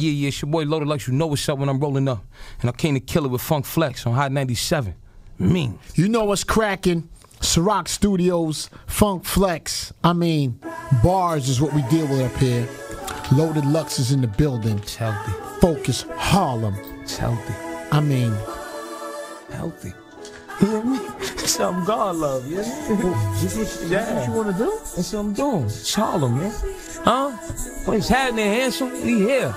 Yeah, yeah, it's your boy Loaded Lux. You know what's up when I'm rolling up. And I came to kill it with Funk Flex on Hot 97. Mean. You know what's cracking? Ciroc Studios, Funk Flex. I mean, bars is what we deal with up here. Loaded Lux is in the building. It's healthy. Focus Harlem. It's healthy. I mean, Healthy. You know what I mean? Something God love, yeah? yeah. what you want to do? That's what I'm doing. It's Harlem, man. Huh? What's happening, handsome? We here.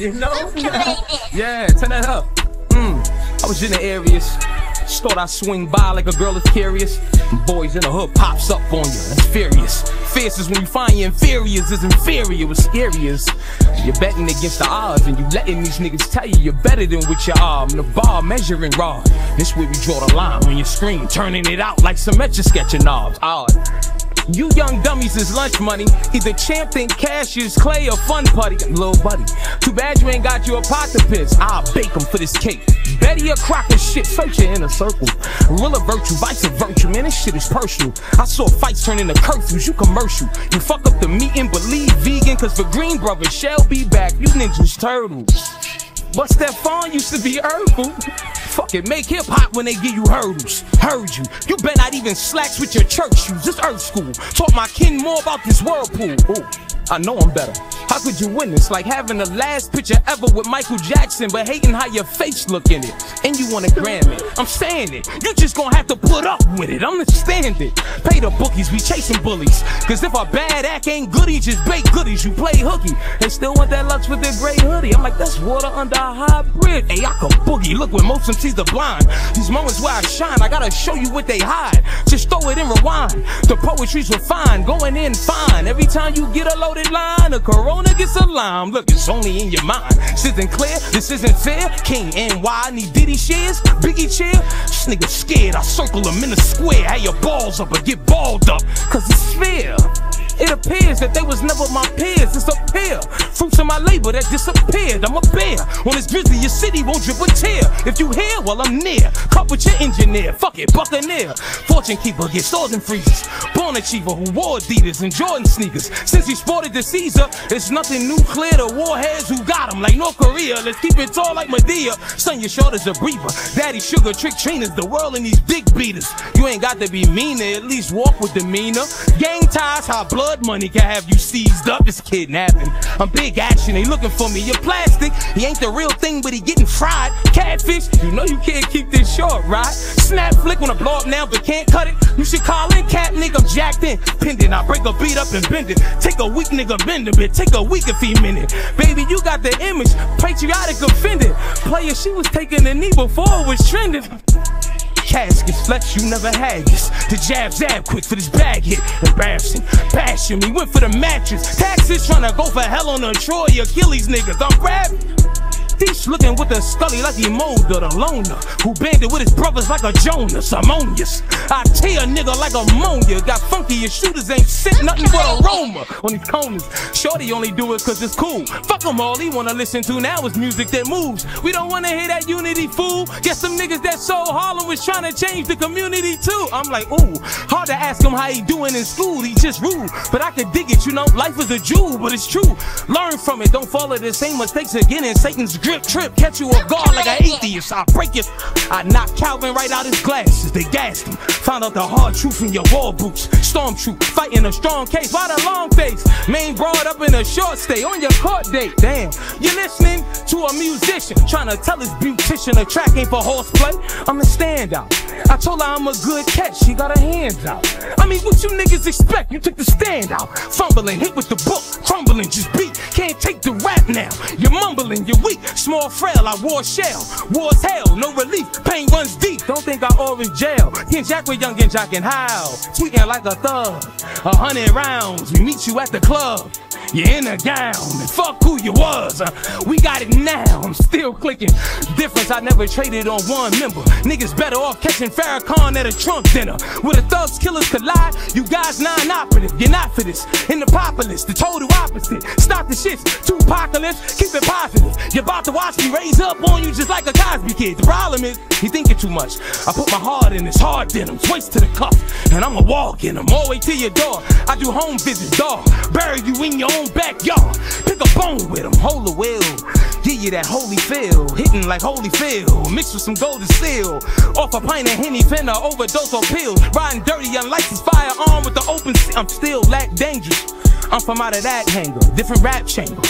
You know? yeah, turn that up. Mm. I was in the areas. Thought I'd swing by like a girl is curious. Boys in the hood pops up on you. That's furious. Fierce is when you find your inferiors is inferior. What's scary is you're betting against the odds and you letting these niggas tell you you're better than what you are. I'm the bar measuring rod. This where we draw the line on your screen, turning it out like some etch sketching knobs. Odd. You young dummies is lunch money. Either champ think cash is clay or fun putty. Little buddy. Too bad you ain't got your pot to piss. I'll bake 'em for this cake. Betty a crock of shit, search it in a circle. Real or virtue, vice or virtue, man, this shit is personal. I saw fights turn into curfews, you commercial. You fuck up the meeting, believe vegan, cause for Green Brothers shall be back. You ninjas turtles. But Stefan used to be herbal. Fuck it, make hip hop when they give you hurdles. Heard you. You better not even slacks with your church shoes. This earth school. Taught my kin more about this whirlpool. Ooh, I know I'm better. How could you win this? Like having the last picture ever with Michael Jackson, but hating how your face look in it. And you wanna gram it. I'm saying it. You just gonna have to put up with it. Understand it. Pay the bookies, we chasing bullies. Cause if a bad act ain't goodies, just bake goodies. You play hooky. They still want that lux with their gray hoodie. I'm like, that's water under a high bridge. Hey, I can boogie. Look where most MCs the blind. These moments where I shine, I gotta show you what they hide. Just throw it in rewind. The poetry's refined, going in fine. Every time you get a loaded line, a corona gets a lime. Look, it's only in your mind. This isn't clear, this isn't fair. King NY need Diddy shares, Biggie chair. This nigga scared, I circle him in a square. Have your balls up or get balled up, cause it's fair. It appears that they was never my peers. It's a pair. Fruits of my labor that disappeared. I'm a bear. On this grizzly, your city won't drip a tear. If you here, well, I'm near. Cup with your engineer. Fuck it, buccaneer. Fortune keeper gets stores and freezes. Born achiever who wore Adidas and Jordan sneakers. Since he sported the Caesar, it's nothing new clear to warheads who got him. Like North Korea. Let's keep it tall like Madea. Son, your shoulders a breather. Daddy sugar trick trainers. The world in these big beaters. You ain't got to be meaner. At least walk with demeanor. Gang ties, how blood money can have you seized up. It's kidnapping. I'm big action. They looking for me. You're plastic. He ain't the real thing, but he getting fried. Catfish. You know you can't keep this short, right? Snap flick when I blow up now, but can't cut it. You should call in cat nigga. Jacked in. Pending. I break a beat up and bend it. Take a weak nigga, bend a bit. Take a week if he minute. Baby, you got the image. Patriotic offended. Player, she was taking a knee before it was trending. Caskets, flex, you never had this. The jab, jab, quick for this bag hit. Embarrassing, passion, we went for the mattress. Taxes trying to go for hell on the Troy Achilles niggas. I'm grabbing. These looking with a scully like he mowed the loner Who banded with his brothers like a Jonas, ammonius. I tear a nigga like ammonia. Got funky, your shooters ain't sit nothing but aroma On these corners, shorty only do it cause it's cool. Fuck them all, he wanna listen to now is music that moves. We don't wanna hear that unity fool. Get some niggas that so Harlem was trying to change the community too. I'm like, ooh, hard to ask him how he doing in school. He just rude, but I could dig it, you know. Life is a jewel, but it's true. Learn from it, don't follow the same mistakes again. In Satan's grip trip, catch you off guard like an atheist. I break it. I knock Calvin right out his glasses. They gassed him. Found out the hard truth in your war boots. Stormtroop fighting a strong case. By the long face? Main broad up in a short stay on your court date. Damn, you listening to a musician trying to tell his beautician a track ain't for horseplay. I'm a standout. I told her I'm a good catch. She got her hands out. I mean, what you niggas expect? You took the stand out. Fumbling, hit with the book, crumbling, just beat. Can't take the rap now. You're mumbling, you're weak. Small frail, I wore shell. War's hell, no relief. Pain runs deep. Don't think I orange jail. Ken Jack with young and Jack and how. Tweaking like a thug. A hundred rounds. We meet you at the club. You're in a gown, fuck who you was. Uh, we got it now, I'm still clicking. Difference, I never traded on one member. Niggas better off catching Farrakhan at a Trump dinner. Where the thugs killers collide, you guys non operative. You're not for this. In the populace, the total opposite. Stop the shits, two apocalypse, keep it positive. You're about to watch me raise up on you just like a Cosby kid. The problem is, you thinking too much. I put my heart in this hard denim, waist to the cuff, and I'ma walk in them all the way to your door. I do home visits, dog. Bury you in your own own backyard. Pick a bone with him, hold the wheel. Give you that holy feel, hitting like holy feel, mixed with some golden seal. Off a pint of Henny, finna overdose on pills. Riding dirty, unlicensed firearm with the open. I'm still lack dangerous. I'm from out of that hangle, different rap chamber.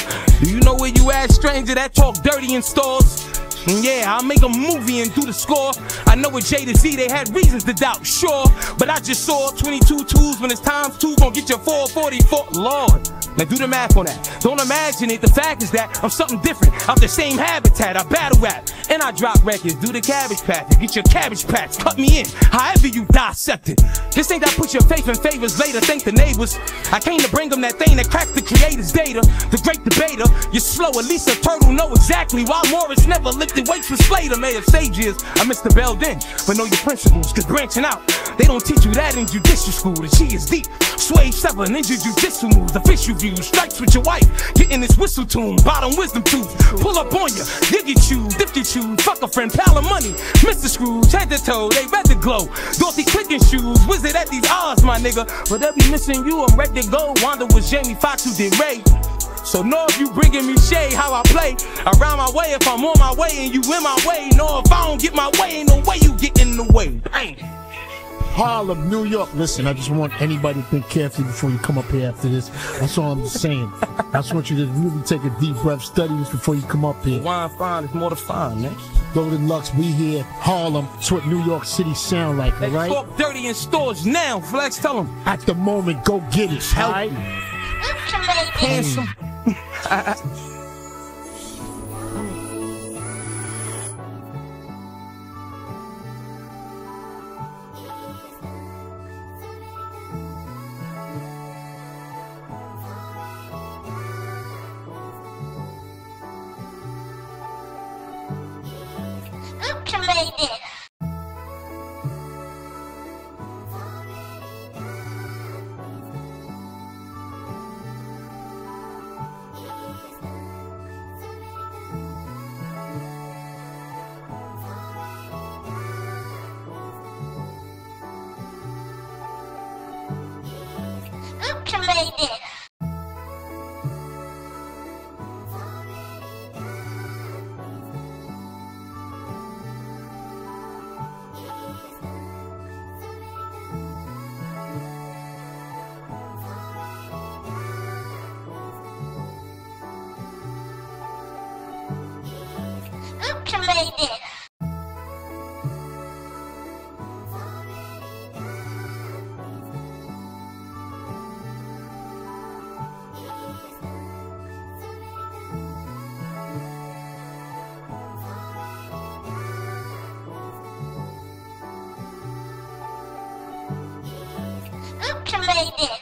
Do you know where you at, stranger that talk dirty in stores? Yeah, I'll make a movie and do the score. I know with J to Z they had reasons to doubt, sure. But I just saw 22 twos when it's times two, gonna get your 444. Lord. Now do the math on that. Don't imagine it. The fact is that I'm something different. Out the same habitat. I battle rap and I drop records. Do the cabbage patch. Get your cabbage patch. Cut me in. However you dissect it. This ain't that put your faith in favors later. Thank the neighbors. I came to bring them that thing that cracked the creator's data. The great debater. You're slow. At least a turtle know exactly why Morris never lifted weights for Slater. May have stages. I missed the bell then. But know your principles. Cause branching out. They don't teach you that in judicial school. The G is deep. Sway seven. Ninja jujitsu moves. Official view strikes with your wife. Getting this whistle tune, bottom wisdom tooth. Pull up on ya, diggy chew, difty chew, fuck a friend, pal of money. Mr. Scrooge, head to toe, they read the glow. Dorothy clicking shoes, wizard at these odds, my nigga. But they be missing you, I'm ready to go. Wanda was Jamie Foxx who did Ray. So know if you bringing me shade, how I play. Around my way, if I'm on my way and you in my way. Know if I don't get my way, ain't no way you get in the way. Harlem, New York. Listen, I just want anybody to think carefully before you come up here after this. That's all I'm saying. I just want you to really take a deep breath, study this before you come up here. Wine fine is more to find, man. Golden Lux, we here, Harlem. It's what New York City sound like, Let's alright? talk dirty in stores now. Flex, tell them. At the moment, go get it, Help alright? Handsome. Ultimated. Ultimated. Ultimated.